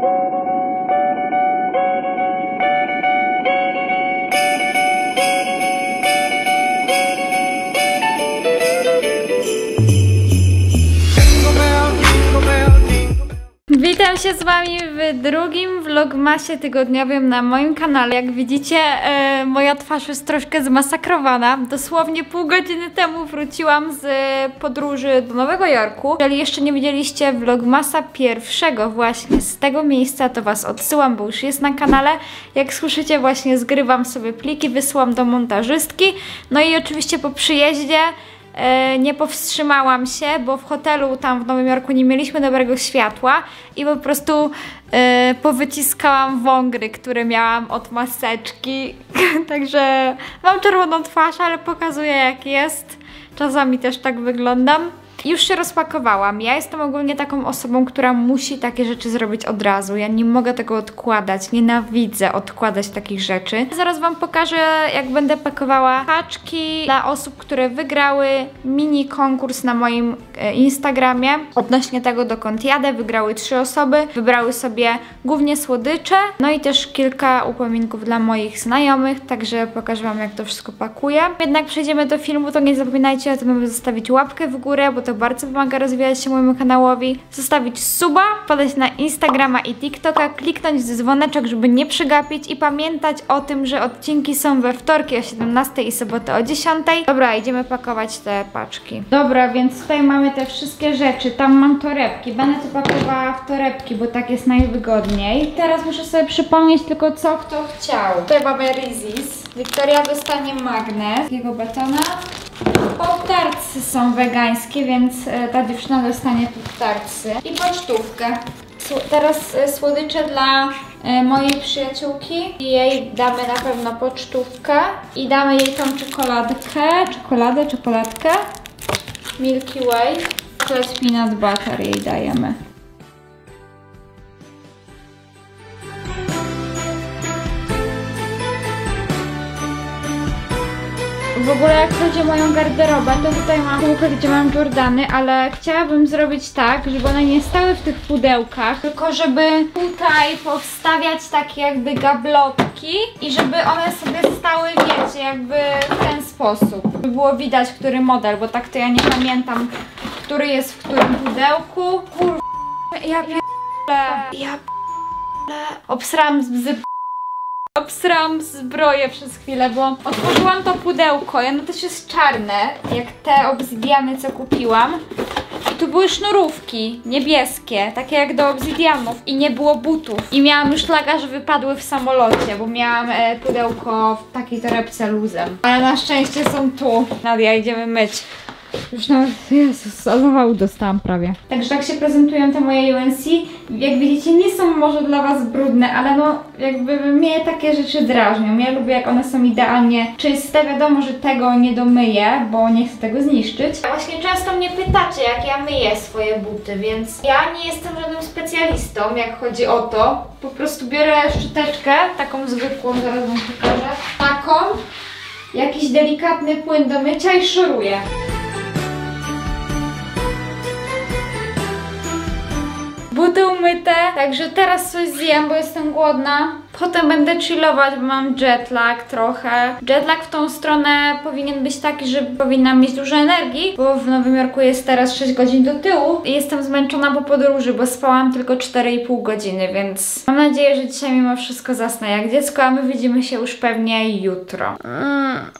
thank you. Witam się z Wami w drugim vlogmasie tygodniowym na moim kanale. Jak widzicie, e, moja twarz jest troszkę zmasakrowana. Dosłownie pół godziny temu wróciłam z podróży do Nowego Jorku. Jeżeli jeszcze nie widzieliście vlogmasa pierwszego właśnie z tego miejsca, to Was odsyłam, bo już jest na kanale. Jak słyszycie, właśnie zgrywam sobie pliki, wysyłam do montażystki. No i oczywiście po przyjeździe E, nie powstrzymałam się, bo w hotelu tam w Nowym Jorku nie mieliśmy dobrego światła i po prostu e, powyciskałam wągry, które miałam od maseczki. Także mam czerwoną twarz, ale pokazuję jak jest. Czasami też tak wyglądam. Już się rozpakowałam. Ja jestem ogólnie taką osobą, która musi takie rzeczy zrobić od razu. Ja nie mogę tego odkładać. Nienawidzę odkładać takich rzeczy. Zaraz Wam pokażę, jak będę pakowała paczki dla osób, które wygrały mini konkurs na moim e, Instagramie. Odnośnie tego, dokąd jadę, wygrały trzy osoby. Wybrały sobie głównie słodycze, no i też kilka upominków dla moich znajomych, także pokażę Wam, jak to wszystko pakuję. Jednak przejdziemy do filmu, to nie zapominajcie o tym, aby zostawić łapkę w górę, bo to bardzo pomaga rozwijać się mojemu kanałowi. Zostawić suba, podać na Instagrama i TikToka, kliknąć w dzwoneczek, żeby nie przegapić i pamiętać o tym, że odcinki są we wtorki o 17 i sobotę o 10. Dobra, idziemy pakować te paczki. Dobra, więc tutaj mamy te wszystkie rzeczy. Tam mam torebki. Będę to pakowała w torebki, bo tak jest najwygodniej. Teraz muszę sobie przypomnieć tylko co kto chciał. Tutaj mamy Rizis. Wiktoria dostanie magnes, jego batona. Pop-tartsy są wegańskie, więc e, ta dziewczyna dostanie pop-tartsy. I pocztówkę. Teraz e, słodycze dla e, mojej przyjaciółki. Jej damy na pewno pocztówkę. I damy jej tą czekoladkę. Czekoladę, czekoladkę. Milky Way. Chocolate peanut butter jej dajemy. W ogóle jak chodzi o moją garderobę, to tutaj mam półkę, gdzie mam Jordany, ale chciałabym zrobić tak, żeby one nie stały w tych pudełkach, tylko żeby tutaj powstawiać takie jakby gablotki i żeby one sobie stały, wiecie, jakby w ten sposób. By było widać, który model, bo tak to ja nie pamiętam, który jest w którym pudełku. Kur... Ja p***le, ja p***le. Obsrałam z bzy Obsrałam zbroję przez chwilę, bo otworzyłam to pudełko i ono też jest czarne, jak te obsydiany, co kupiłam. I tu były sznurówki niebieskie, takie jak do obsydianów i nie było butów. I miałam już laga, że wypadły w samolocie, bo miałam e, pudełko w takiej torebce luzem. Ale na szczęście są tu. Nadia, idziemy myć. Już nawet, Jezus, zawału dostałam prawie. Także tak się prezentują te moje UNC. Jak widzicie, nie są może dla Was brudne, ale no jakby mnie takie rzeczy drażnią. Ja lubię jak one są idealnie czyste. Wiadomo, że tego nie domyję, bo nie chcę tego zniszczyć. Właśnie często mnie pytacie, jak ja myję swoje buty, więc ja nie jestem żadnym specjalistą, jak chodzi o to. Po prostu biorę szczoteczkę, taką zwykłą, zaraz Wam pokażę. Taką, jakiś delikatny płyn do mycia i szoruję. Buty umyte, także teraz coś zjem, bo jestem głodna. Potem będę chillować, bo mam jetlag trochę. Jetlag w tą stronę powinien być taki, że powinnam mieć dużo energii, bo w Nowym Jorku jest teraz 6 godzin do tyłu i jestem zmęczona po podróży, bo spałam tylko 4,5 godziny, więc mam nadzieję, że dzisiaj mimo wszystko zasnę jak dziecko, a my widzimy się już pewnie jutro. Mm,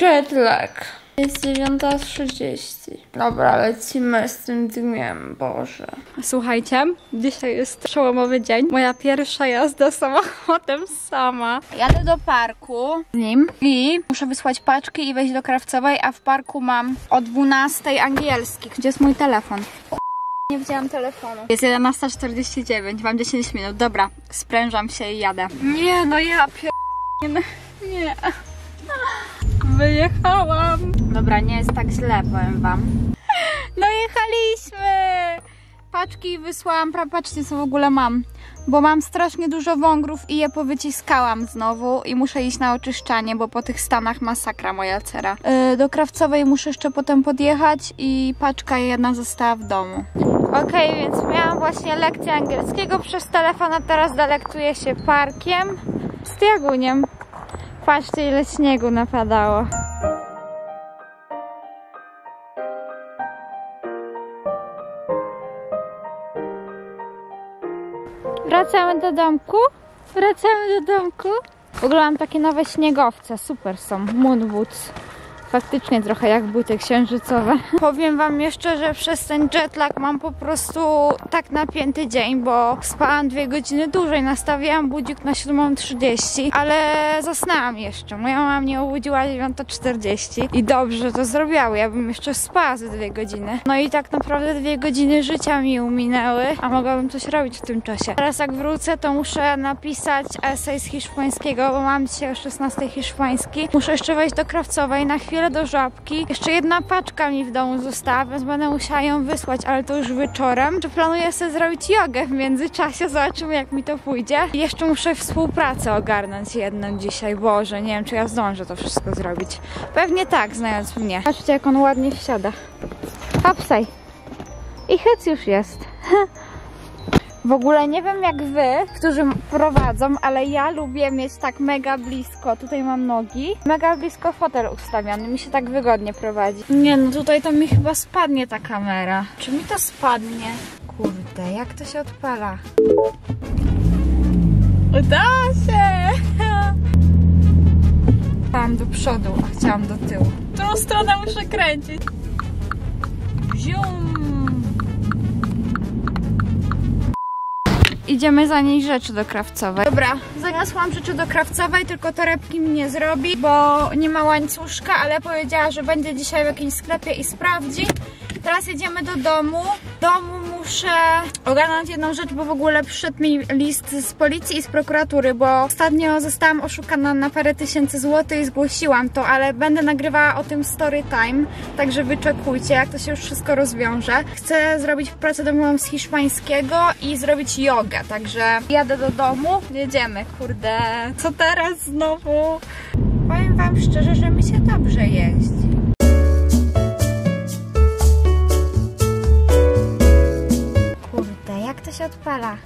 jetlag. Jest 9.30. Dobra, lecimy z tym dniem, Boże. Słuchajcie, dzisiaj jest przełomowy dzień. Moja pierwsza jazda samochodem sama. Jadę do parku z nim i muszę wysłać paczki i wejść do krawcowej, a w parku mam o 12 angielski. Gdzie jest mój telefon? Nie wzięłam telefonu. Jest 11.49, mam 10 minut. Dobra, sprężam się i jadę. Nie, no ja pier... Nie. Wyjechałam. Dobra, nie jest tak źle, powiem wam. No jechaliśmy! Paczki wysłałam, patrzcie co w ogóle mam. Bo mam strasznie dużo wągrów i je powyciskałam znowu i muszę iść na oczyszczanie, bo po tych stanach masakra moja cera. Yy, do krawcowej muszę jeszcze potem podjechać i paczka jedna została w domu. Okej, więc miałam właśnie lekcję angielskiego przez telefon, a teraz delektuję się parkiem z Tiaguniem. Patrzcie ile śniegu napadało. Wracamy do domku. Wracamy do domku. W ogóle mam takie nowe śniegowce, super są, Moon Boots. Faktycznie trochę jak buty księżycowe. Powiem wam jeszcze, że przez ten jetlag mam po prostu tak napięty dzień, bo spałam dwie godziny dłużej. Nastawiałam budzik na 7.30, ale zasnęłam jeszcze. Moja mama mnie obudziła 9.40 i dobrze to zrobiła. Ja bym jeszcze spała ze dwie godziny. No i tak naprawdę dwie godziny życia mi uminęły, a mogłabym coś robić w tym czasie. Teraz jak wrócę, to muszę napisać esej z hiszpańskiego, bo mam dzisiaj o 16 hiszpański. Muszę jeszcze wejść do krawcowej na chwilę do żabki. Jeszcze jedna paczka mi w domu została, więc będę musiała ją wysłać, ale to już wieczorem. Czy planuję sobie zrobić jogę w międzyczasie? Zobaczymy jak mi to pójdzie. I jeszcze muszę współpracę ogarnąć jedną dzisiaj. Boże, nie wiem czy ja zdążę to wszystko zrobić. Pewnie tak, znając mnie. Patrzcie jak on ładnie wsiada. Hopsaj. I hyc już jest. W ogóle nie wiem jak wy, którzy prowadzą, ale ja lubię mieć tak mega blisko. Tutaj mam nogi. Mega blisko fotel ustawiony. Mi się tak wygodnie prowadzi. Nie no, tutaj to mi chyba spadnie ta kamera. Czy mi to spadnie? Kurde, jak to się odpala? Udało się! Chciałam do przodu, a chciałam do tyłu. W tą stronę muszę kręcić. Zium! Idziemy zanieść rzeczy do krawcowej. Dobra, zaniosłam rzeczy do krawcowej, tylko torebki mi nie zrobi, bo nie ma łańcuszka, ale powiedziała, że będzie dzisiaj w jakimś sklepie i sprawdzi. Teraz jedziemy do domu. Domu muszę ogarnąć jedną rzecz, bo w ogóle przyszedł mi list z policji i z prokuratury, bo ostatnio zostałam oszukana na parę tysięcy złotych i zgłosiłam to, ale będę nagrywała o tym story time, także wyczekujcie, jak to się już wszystko rozwiąże. Chcę zrobić pracę domową z hiszpańskiego i zrobić jogę, także jadę do domu, jedziemy, kurde, co teraz znowu? Powiem wam szczerze, że mi się dobrze jeździ. Się odpala?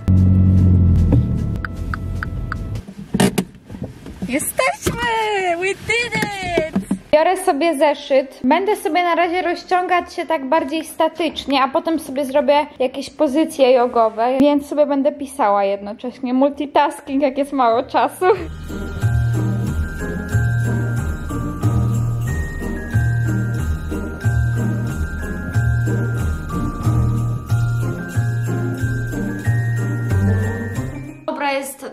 Jesteśmy! We did it! Biorę sobie zeszyt. Będę sobie na razie rozciągać się tak bardziej statycznie, a potem sobie zrobię jakieś pozycje jogowe, więc sobie będę pisała jednocześnie. Multitasking, jak jest mało czasu.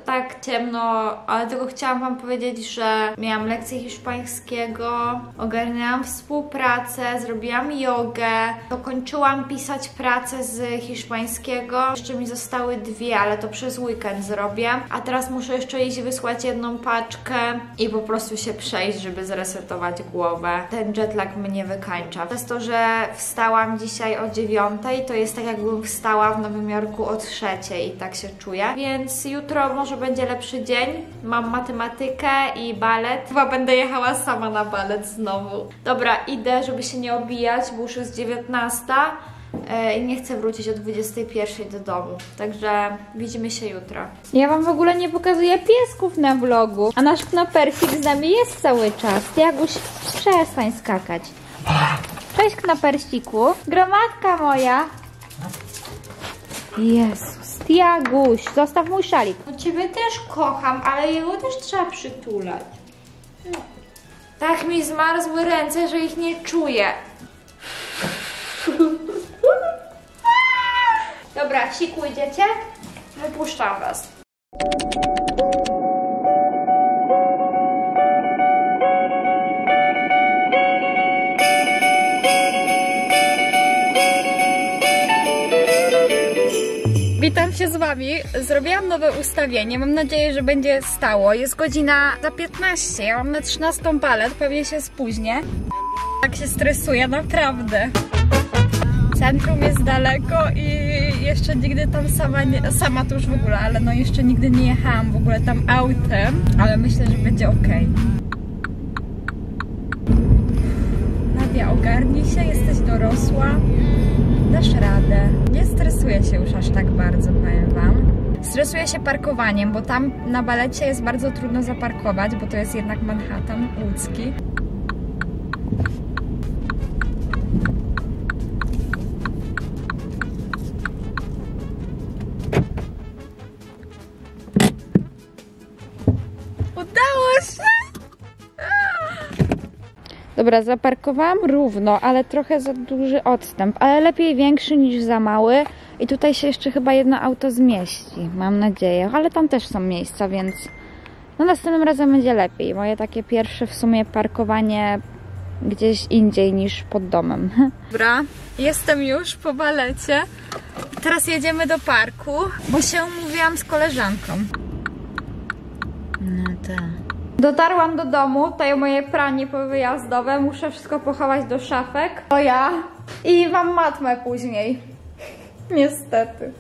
Tak ciemno, ale tylko chciałam Wam powiedzieć, że miałam lekcję hiszpańskiego, ogarniałam współpracę, zrobiłam jogę, dokończyłam pisać pracę z hiszpańskiego. Jeszcze mi zostały dwie, ale to przez weekend zrobię. A teraz muszę jeszcze iść wysłać jedną paczkę i po prostu się przejść, żeby zresetować głowę. Ten jetlag mnie wykańcza. Przez to, że wstałam dzisiaj o dziewiątej, to jest tak jakbym wstała w Nowym Jorku o trzeciej i tak się czuję. Więc jutro może będzie lepszy dzień. Mam matematykę i balet. Chyba będę jechała sama na balet znowu. Dobra, idę, żeby się nie obijać, bo już jest 19 e, i nie chcę wrócić o 21 do domu. Także widzimy się jutro. Ja Wam w ogóle nie pokazuję piesków na vlogu, a nasz knopersik z nami jest cały czas. Jaguś, przestań skakać. Cześć knopersiku. Gromadka moja. Jezus, Tiaguś, zostaw mój szalik. No ciebie też kocham, ale jego też trzeba przytulać. Tak mi zmarzły ręce, że ich nie czuję. Dobra, siku idziecie? Wypuszczam was. Się z Wami. Zrobiłam nowe ustawienie. Mam nadzieję, że będzie stało. Jest godzina za 15. Ja mam na 13 balet, pewnie się spóźnię. Tak się stresuję, naprawdę. Centrum jest daleko i jeszcze nigdy tam sama, nie, sama to już w ogóle, ale no jeszcze nigdy nie jechałam w ogóle tam autem, ale myślę, że będzie ok. Nadia, ogarnij się, jesteś dorosła. Dasz radę. Nie stresuję się już aż tak bardzo, powiem wam. Stresuję się parkowaniem, bo tam na balecie jest bardzo trudno zaparkować, bo to jest jednak Manhattan łódzki. Dobra, zaparkowałam równo, ale trochę za duży odstęp, ale lepiej większy niż za mały. I tutaj się jeszcze chyba jedno auto zmieści, mam nadzieję, ale tam też są miejsca, więc no następnym razem będzie lepiej. Moje takie pierwsze w sumie parkowanie gdzieś indziej niż pod domem. Dobra, jestem już po balecie. Teraz jedziemy do parku, bo się umówiłam z koleżanką. No tak. Dotarłam do domu, tutaj moje pranie powyjazdowe, muszę wszystko pochować do szafek. To ja. I wam matmę później. Niestety.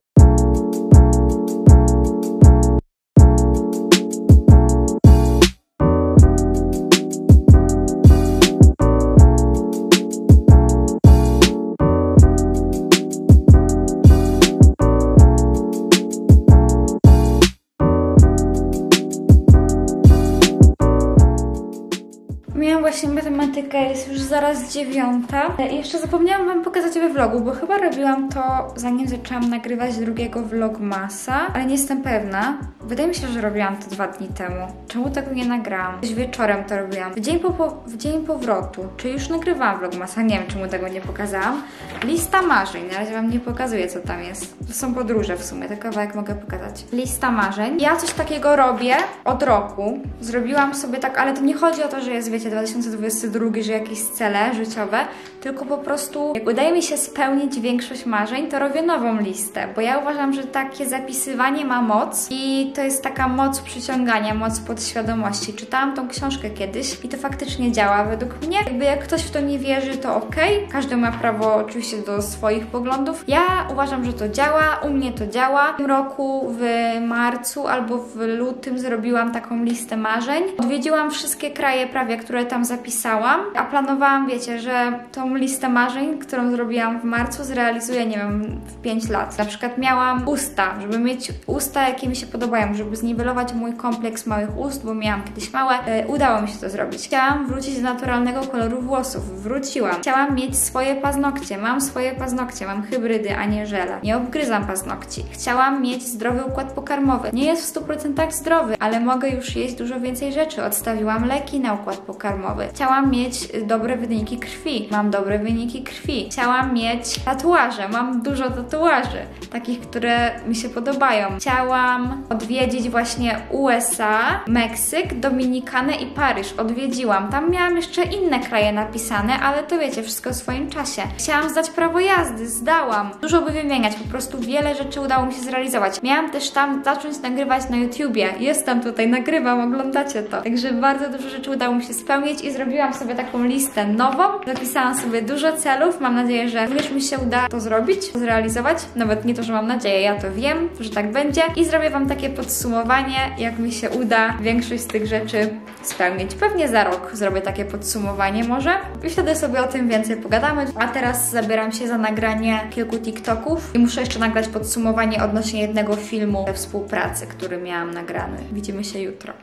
Zaraz dziewiąta. I jeszcze zapomniałam Wam pokazać we vlogu, bo chyba robiłam to zanim zaczęłam nagrywać drugiego vlogmasa, ale nie jestem pewna. Wydaje mi się, że robiłam to dwa dni temu. Czemu tego nie nagrałam? Gdzieś wieczorem to robiłam. W dzień, po, po, w dzień powrotu, czy już nagrywałam vlogmasa, nie wiem czemu tego nie pokazałam. Lista marzeń, na razie Wam nie pokazuję co tam jest. To są podróże w sumie, ten kawałek mogę pokazać. Lista marzeń. Ja coś takiego robię od roku. Zrobiłam sobie tak, ale to nie chodzi o to, że jest, wiecie, 2022, że jakieś cele życiowe, tylko po prostu jak udaje mi się spełnić większość marzeń, to robię nową listę, bo ja uważam, że takie zapisywanie ma moc i to jest taka moc przyciągania, moc podświadomości. Czytałam tą książkę kiedyś i to faktycznie działa według mnie. Jakby jak ktoś w to nie wierzy, to okay. każdy ma prawo oczywiście do swoich poglądów. Ja uważam, że to działa, u mnie to działa. W tym roku w marcu albo w lutym zrobiłam taką listę marzeń. Odwiedziłam wszystkie kraje prawie, które tam zapisałam, a planowałam, wiecie, że tą listę marzeń, którą zrobiłam w marcu, zrealizuję, nie wiem, w 5 lat. Na przykład miałam usta, żeby mieć usta, jakie mi się podobają, żeby zniwelować mój kompleks małych ust, bo miałam kiedyś małe. E, udało mi się to zrobić. Chciałam wrócić do naturalnego koloru włosów. Wróciłam. Chciałam mieć swoje paznokcie. Mam swoje paznokcie, mam hybrydy, a nie żele. Nie obgryzam paznokci. Chciałam mieć zdrowy układ pokarmowy. Nie jest w 100% zdrowy, ale mogę już jeść dużo więcej rzeczy. Odstawiłam leki na układ pokarmowy. Chciałam mieć dobre wyniki krwi. Mam dobre wyniki krwi. Chciałam mieć tatuaże. Mam dużo tatuaży. Takich, które mi się podobają. Chciałam odwiedzić właśnie USA, Meksyk, Dominikanę i Paryż. Odwiedziłam. Tam miałam jeszcze inne kraje napisane, ale to wiecie, wszystko w swoim czasie. Chciałam zdać prawo jazdy, zdałam. Dużo by wymieniać, po prostu wiele rzeczy udało mi się zrealizować. Miałam też tam zacząć nagrywać na YouTubie. Jestem tutaj, nagrywam, oglądacie to. Także bardzo dużo rzeczy udało mi się spełnić i zrobiłam sobie taką listę nową. Zapisałam sobie dużo celów. Mam nadzieję, że również mi się uda to zrobić, zrealizować. Nawet nie to, że mam nadzieję, ja to wiem, że tak będzie. I zrobię Wam takie podsumowanie, jak mi się uda większość z tych rzeczy spełnić. Pewnie za rok zrobię takie podsumowanie może i wtedy sobie o tym więcej pogadamy. A teraz zabieram się za nagranie kilku TikToków i muszę jeszcze nagrać podsumowanie odnośnie jednego filmu współpracy, który miałam nagrany. Widzimy się jutro.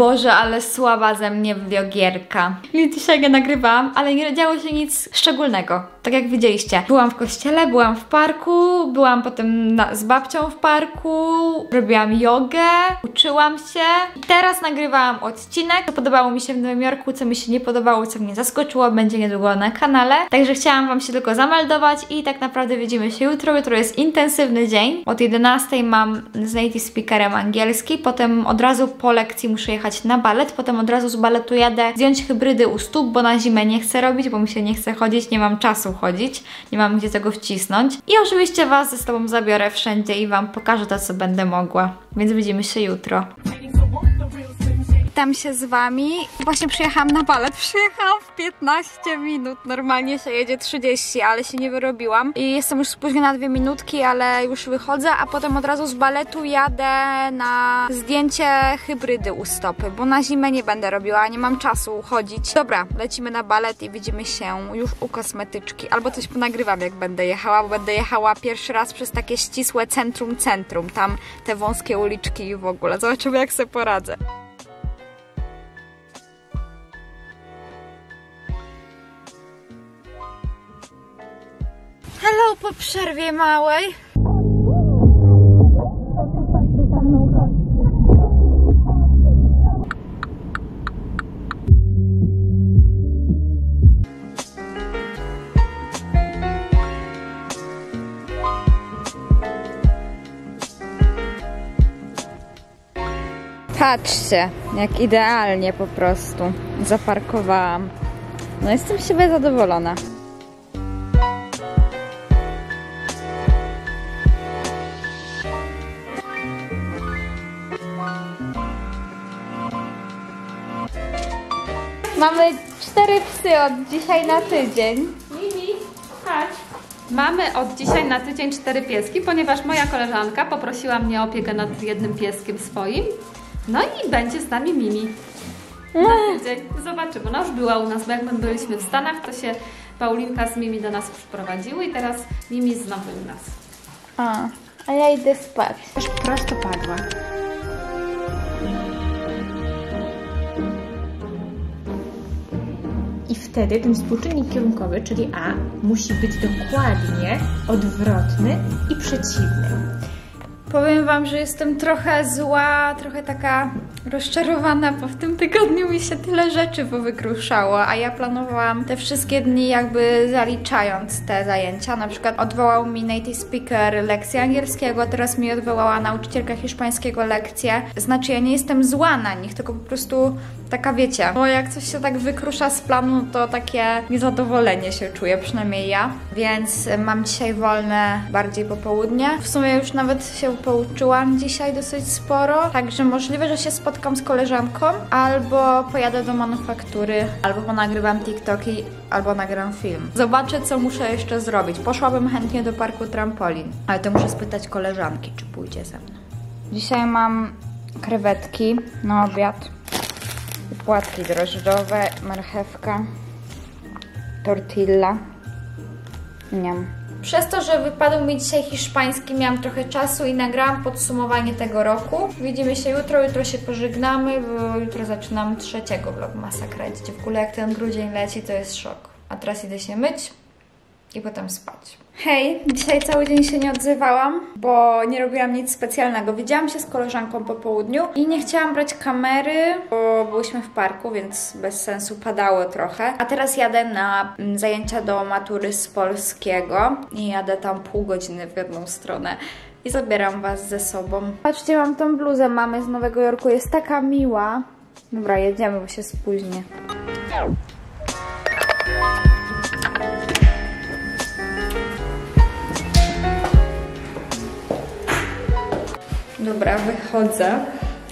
Boże, ale słaba ze mnie vlogierka. Dzisiaj nagrywałam, ale nie działo się nic szczególnego. Tak jak widzieliście. Byłam w kościele, byłam w parku, byłam potem na, z babcią w parku, robiłam jogę, uczyłam się. I teraz nagrywałam odcinek, co podobało mi się w Nowym Jorku, co mi się nie podobało, co mnie zaskoczyło, będzie niedługo na kanale. Także chciałam Wam się tylko zameldować i tak naprawdę widzimy się jutro. Jutro jest intensywny dzień. Od 11 mam z native speakerem angielski, potem od razu po lekcji muszę jechać na balet, potem od razu z baletu jadę zdjąć hybrydy u stóp, bo na zimę nie chcę robić, bo mi się nie chce chodzić, nie mam czasu chodzić, nie mam gdzie tego wcisnąć. I oczywiście Was ze sobą zabiorę wszędzie i Wam pokażę to, co będę mogła. Więc widzimy się jutro. Witam się z Wami. Właśnie przyjechałam na balet. Przyjechałam w 15 minut. Normalnie się jedzie 30, ale się nie wyrobiłam. I jestem już spóźniona dwie minutki, ale już wychodzę, a potem od razu z baletu jadę na zdjęcie hybrydy u stopy, bo na zimę nie będę robiła, nie mam czasu chodzić. Dobra, lecimy na balet i widzimy się już u kosmetyczki. Albo coś ponagrywam, jak będę jechała, bo będę jechała pierwszy raz przez takie ścisłe centrum-centrum. Tam te wąskie uliczki i w ogóle. Zobaczymy, jak sobie poradzę. Hello po przerwie małej. Patrzcie, jak idealnie po prostu zaparkowałam. No jestem siebie zadowolona. Cztery psy od dzisiaj na tydzień. Mimi, chodź. Mamy od dzisiaj na tydzień cztery pieski, ponieważ moja koleżanka poprosiła mnie o opiekę nad jednym pieskiem swoim. No i będzie z nami Mimi. Na tydzień. Zobaczymy. Ona już była u nas, bo jak my byliśmy w Stanach, to się Paulinka z Mimi do nas przyprowadziły i teraz Mimi znowu u nas. A, a ja idę spać. Już prosto padła. Wtedy ten współczynnik kierunkowy, czyli A, musi być dokładnie odwrotny i przeciwny. Powiem Wam, że jestem trochę zła, trochę taka rozczarowana, bo w tym tygodniu mi się tyle rzeczy powykruszało, a ja planowałam te wszystkie dni jakby zaliczając te zajęcia. Na przykład odwołał mi native speaker lekcję angielskiego, teraz mi odwołała nauczycielka hiszpańskiego lekcję. Znaczy ja nie jestem zła na nich, tylko po prostu taka wiecie, bo jak coś się tak wykrusza z planu, to takie niezadowolenie się czuję, przynajmniej ja. Więc mam dzisiaj wolne bardziej popołudnie. W sumie już nawet się pouczyłam dzisiaj dosyć sporo, także możliwe, że się spotkam z koleżanką, albo pojadę do manufaktury, albo ponagrywam TikToki, albo nagram film. Zobaczę, co muszę jeszcze zrobić. Poszłabym chętnie do parku trampolin, ale to muszę spytać koleżanki, czy pójdzie ze mną. Dzisiaj mam krewetki na obiad, płatki drożdżowe, marchewka, tortilla. Niam. Przez to, że wypadł mi dzisiaj hiszpański, miałam trochę czasu i nagrałam podsumowanie tego roku. Widzimy się jutro, jutro się pożegnamy, bo jutro zaczynam trzeciego vlogmasa kręcić. W ogóle jak ten grudzień leci, to jest szok. A teraz idę się myć i potem spać. Hej, dzisiaj cały dzień się nie odzywałam, bo nie robiłam nic specjalnego. Widziałam się z koleżanką po południu i nie chciałam brać kamery, bo byłyśmy w parku, więc bez sensu padało trochę. A teraz jadę na mm, zajęcia do matury z polskiego i jadę tam pół godziny w jedną stronę. I zabieram Was ze sobą. Patrzcie, mam tą bluzę mamy z Nowego Jorku, jest taka miła. Dobra, jedziemy, bo się spóźnię. Dobra, wychodzę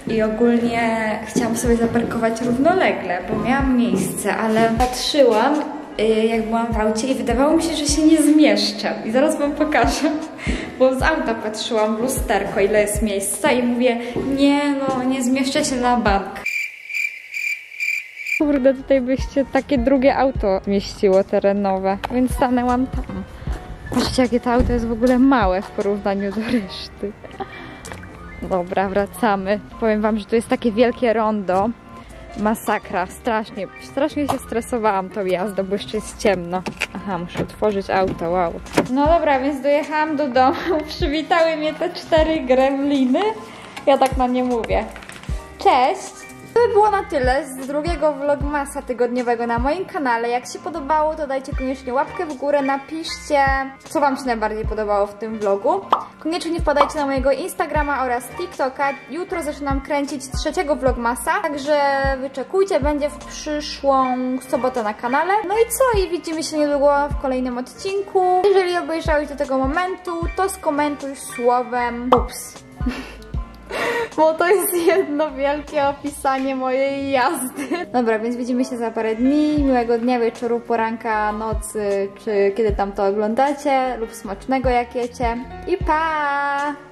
i ogólnie chciałam sobie zaparkować równolegle, bo miałam miejsce, ale patrzyłam, y, jak byłam w aucie i wydawało mi się, że się nie zmieszczę. I zaraz Wam pokażę, bo z auta patrzyłam w lusterko, ile jest miejsca i mówię, nie no, nie zmieszczę się na bank. Kurde, tutaj byście takie drugie auto mieściło terenowe, więc stanęłam tam. Patrzcie, jakie to auto jest w ogóle małe w porównaniu do reszty. Dobra, wracamy. Powiem Wam, że to jest takie wielkie rondo. Masakra, strasznie, strasznie się stresowałam tą jazdą, bo jeszcze jest ciemno. Aha, muszę otworzyć auto, wow. No dobra, więc dojechałam do domu, przywitały mnie te cztery gremliny. Ja tak na nie mówię. Cześć! To by było na tyle z drugiego vlogmasa tygodniowego na moim kanale. Jak się podobało, to dajcie koniecznie łapkę w górę, napiszcie, co Wam się najbardziej podobało w tym vlogu. Koniecznie wpadajcie na mojego Instagrama oraz TikToka. Jutro zaczynam kręcić trzeciego vlogmasa, także wyczekujcie, będzie w przyszłą sobotę na kanale. No i co? I widzimy się niedługo w kolejnym odcinku. Jeżeli obejrzałeś do tego momentu, to skomentuj słowem ups. Bo to jest jedno wielkie opisanie mojej jazdy. Dobra, więc widzimy się za parę dni. Miłego dnia, wieczoru, poranka, nocy, czy kiedy tam to oglądacie, lub smacznego jak jecie. I pa!